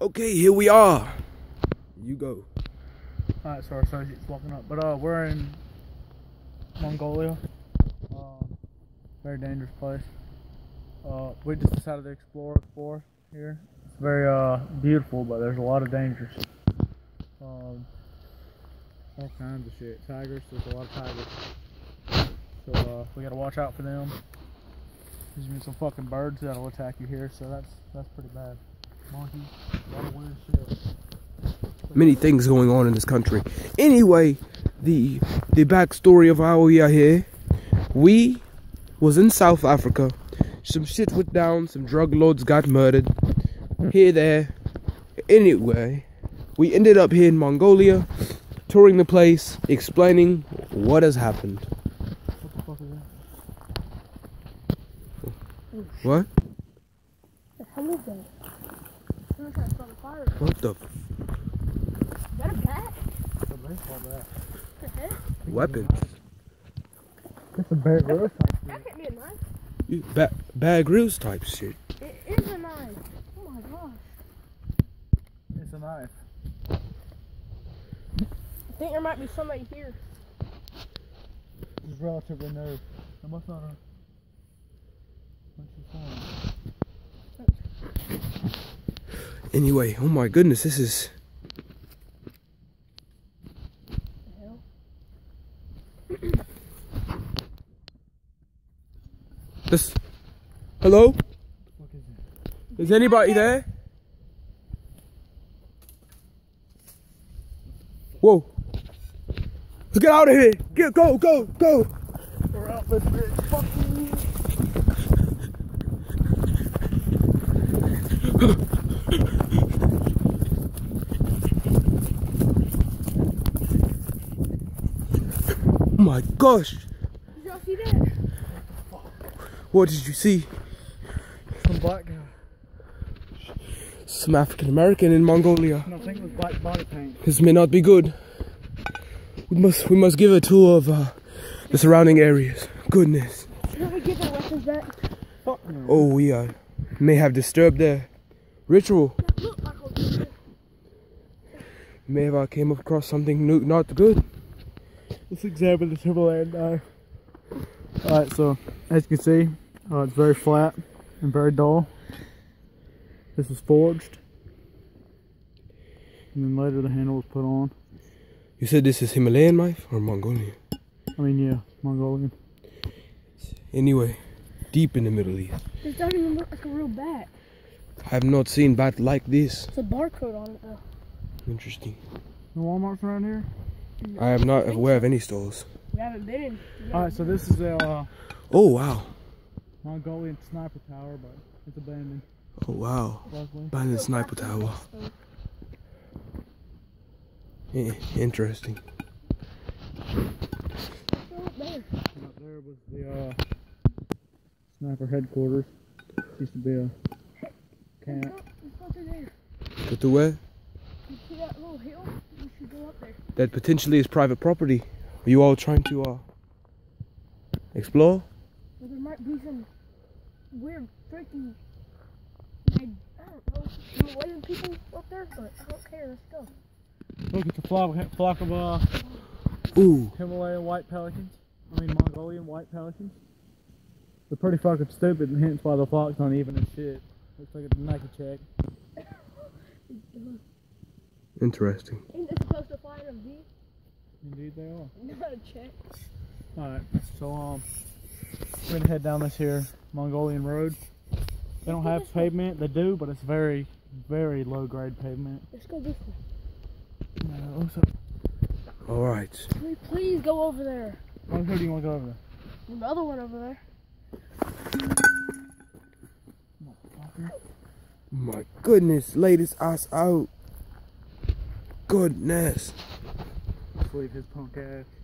Okay, here we are. You go. Alright, so our associate's walking up. But uh, we're in Mongolia. Um, very dangerous place. Uh, we just decided to explore, explore here. It's very uh beautiful, but there's a lot of dangers. Um, all kinds of shit. Tigers. There's a lot of tigers. So uh, we gotta watch out for them. There's gonna be some fucking birds that'll attack you here, so that's that's pretty bad. Monkeys, a lot of weird shit. Many things going on in this country. Anyway, the the backstory of how we are here. We was in South Africa. Some shit went down. Some drug lords got murdered. Here, there. Anyway, we ended up here in Mongolia, touring the place, explaining what has happened. What the fuck is that? What? What the Is that a bat? It's a baseball bat. The heck? weapons? It's a bear grylls. That can't be a knife. You- Ba- Bad Grylls type shit. It is a knife. Oh my gosh. It's a knife. I think there might be somebody here. It's relatively new. I must not have. What's your phone? Anyway, oh my goodness, this is this. Hello? Is anybody there? Whoa. Get out of here. Get go, go, go. We're out this. Oh my gosh. Did y'all see that? What did you see? Some black guy. Some African American in Mongolia. No, I think it was black body paint. This may not be good. We must we must give a tour of uh, the surrounding areas. Goodness. Should we get their weapons back? Fuck no. Oh, we uh, may have disturbed their ritual. That looked like a weapon. May have uh, came across something new, not good. Let's examine the Timberland knife. Alright, so as you can see, uh, it's very flat and very dull. This was forged. And then later the handle was put on. You said this is Himalayan knife or Mongolian? I mean, yeah, Mongolian. Anyway, deep in the Middle East. This doesn't even look like a real bat. I have not seen bat like this. It's a barcode on it though. Interesting. No Walmart's around here? I am not aware of any stores. We haven't been in. we Alright, so this is a uh, Oh wow. Mongolian sniper tower, but it's abandoned, Oh wow. luckily. Abandoned sniper tower. Eh, interesting. Right there. Up there was the uh, sniper headquarters. Used to be a camp. Let's go through. Go to where? You see that little hill? We should go up there. That potentially is private property. Are you all trying to uh explore? But there might be some weird, freaky, like, I don't know, Himalayan people up there, but I don't care. Let's go. Look, it's a flock, flock of uh, Ooh. Himalayan white pelicans. I mean Mongolian white pelicans. They're pretty fucking stupid, and hence why the flock's uneven and shit. Looks like a Nike check. Interesting. Ain't this supposed to fly in a V? Indeed, they are. Not a check. Alright, so um, we're gonna head down this here Mongolian road. They don't have pavement. They do, but it's very, very low grade pavement. Let's go this way. Uh, it looks All right. Can we please go over there? Who do you want to go over there? The other one over there. My goodness, laid his ass out. Goodness. Leave his punk ass.